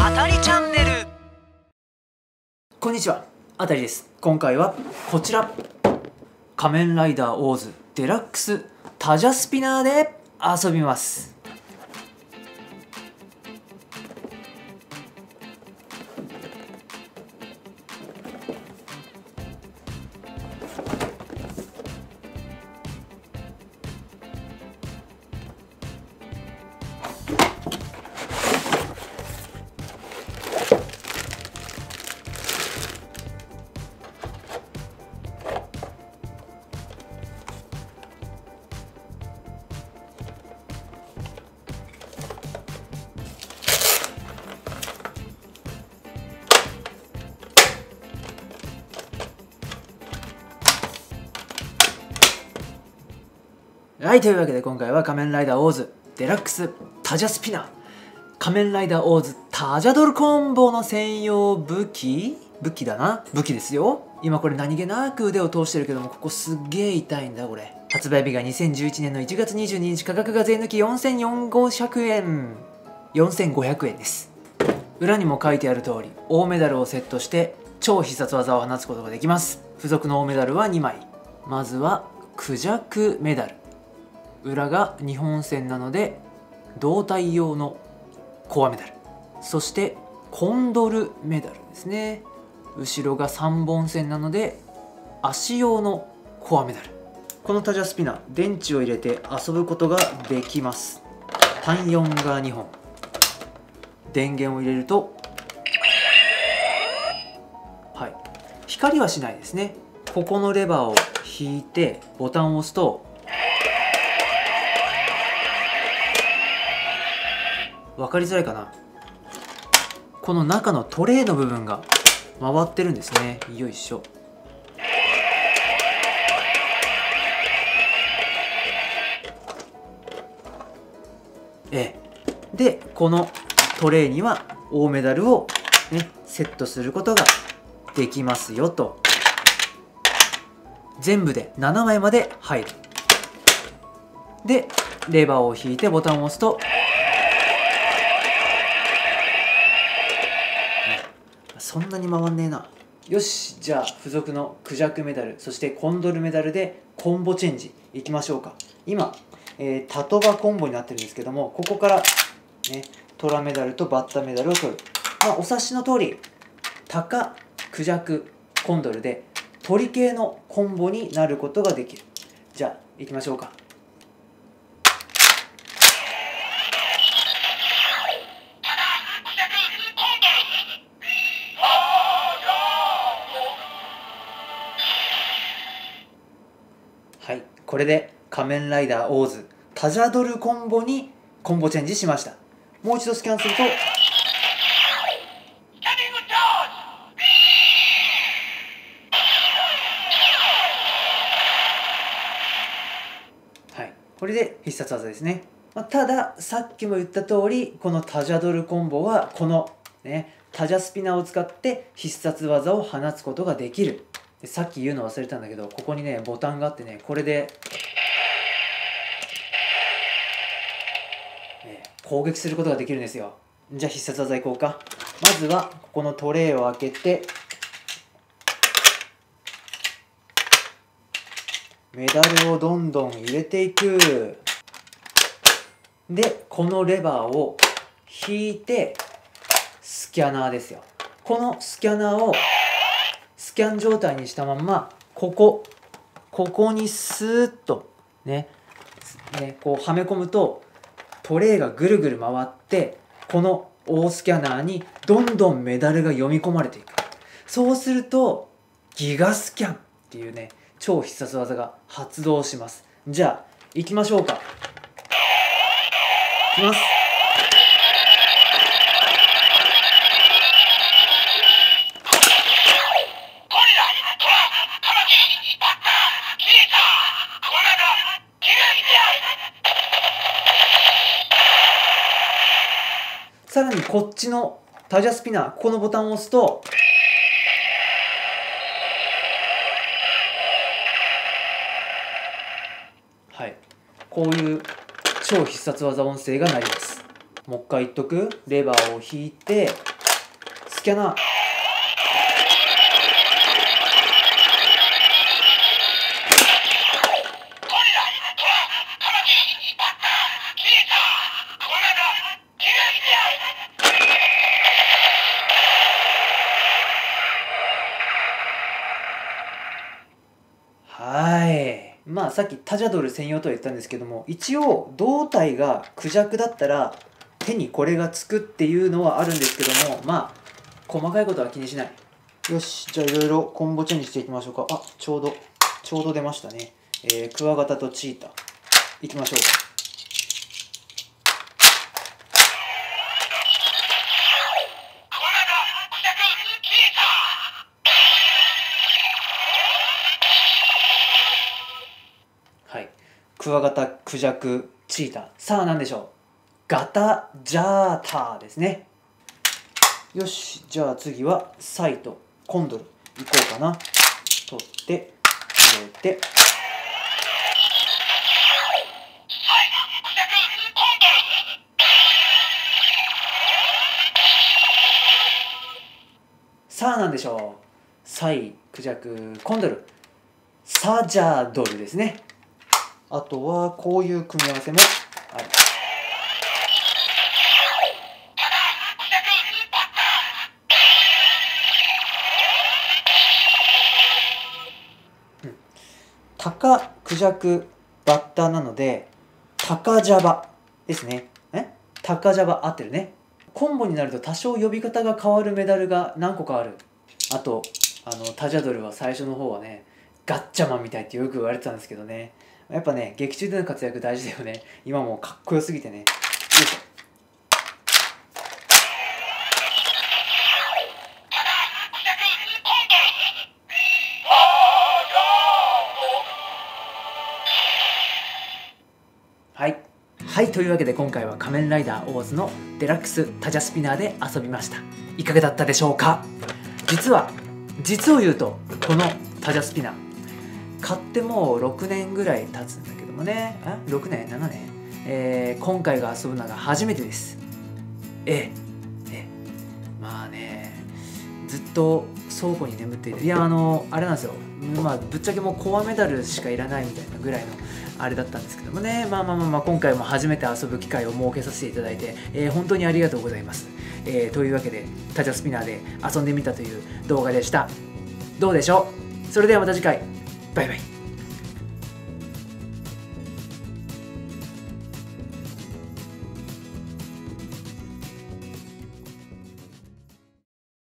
あたりチャンネルこんにちは、あたりです。今回はこちら、仮面ライダーオーズデラックスタジャスピナーで遊びます。い、というわけで今回は仮面ライダーオーズデラックスタジャスピナー。仮面ライダーオーズタジャドルコンボの専用武器？武器だな。武器ですよ。今これ何気なく腕を通してるけどもここすっげえ痛いんだこれ。発売日が2011年の1月22日価格が税抜き4400円。4500円です。裏にも書いてある通りオーメダルをセットして超必殺技を放つことができます。付属のオーメダルは2枚。まずはクジャクメダル。裏が日本線なので胴体用のコアメダル。そしてコンドルメダルですね。後ろが3本線なので足用のコアメダル。このタジャスピナ電池を入れて遊ぶことができます。単4が2本。電源を入れるとはい。光はしないですね。ここのレバーを引いてボタンを押すと分かりづらいかな。この中のトレイの部分が回ってるんですね。よいしょ。ええ。でこのトレイには大メダルを、ね、セットすることができますよと。全部で7枚まで入る。でレバーを引いてボタンを押すとそんなに回んねえな。よしじゃあ付属のクジャクメダルそしてコンドルメダルでコンボチェンジいきましょうか。今、えー、タトバコンボになってるんですけどもここからねトラメダルとバッタメダルを取る。まあお察しの通りタカクジャクコンドルで鳥系のコンボになることができる。じゃあいきましょうか。これで仮面ライダーオーズタジャドルコンボにコンボチェンジしました。もう一度スキャンするとはい。これで必殺技ですね。まあたださっきも言った通りこのタジャドルコンボはこのねタジャスピナーを使って必殺技を放つことができる。でさっき言うの忘れたんだけどここにねボタンがあってねこれで、ね攻撃することができるんですよ。じゃあ必殺技いこうか。まずはここのトレイを開けてメダルをどんどん入れていく。でこのレバーを引いてスキャナーですよ。このスキャナーをキャン状態にしたまんまここここにスーッとねねこうはめ込むとトレイがぐるぐる回ってこの大スキャナーにどんどんメダルが読み込まれていく。そうするとギガスキャンっていうね超必殺技が発動します。じゃあ行きましょうか。いきます。こっちのタジャスピナーここのボタンを押すとはい。こういう超必殺技音声が鳴ります。もう一回言っとく。レバーを引いてスキャナー。あさっきタジャドル専用とは言ったんですけども一応胴体がクジャクだったら手にこれがつくっていうのはあるんですけどもまあ細かいことは気にしない。よしじゃあいろいろコンボチェンジしていきましょうか。あちょうどちょうど出ましたね。えー、クワガタとチータ。いきましょうか。クワガタクジャクチーター。さあ何でしょう？ガタジャーターですね。よしじゃあ次はサイとコンドル。いこうかな。取って入れて。さあ何でしょう？サイクジャクコンドル。サジャードルですね。あとはこういう組み合わせもあるタカクジャクバッタなのでタカジャバですね。え？タカジャバ合ってるね。コンボになると多少呼び方が変わるメダルが何個かある。あとあのタジャドルは最初の方はねガッチャマンみたいってよく言われてたんですけどね。やっぱね劇中での活躍大事だよね。今もうかっこよすぎてね。はい。はいというわけで今回は仮面ライダーオーズのデラックスタジャスピナーで遊びました。いかがだったでしょうか？実は実を言うとこのタジャスピナー。買ってもう6年ぐらい経つんだけどもね。あ6年？7年、えー、今回が遊ぶのが初めてです。ええ。えまあね。ずっと倉庫に眠っていて。いやあのあれなんですよ。まあぶっちゃけもうコアメダルしかいらないみたいなぐらいのあれだったんですけどもね。まあまあまあ、まあ、今回も初めて遊ぶ機会を設けさせていただいて、えー、本当にありがとうございます、えー、というわけでタチャスピナーで遊んでみたという動画でした。どうでしょう？それではまた次回。バイバイ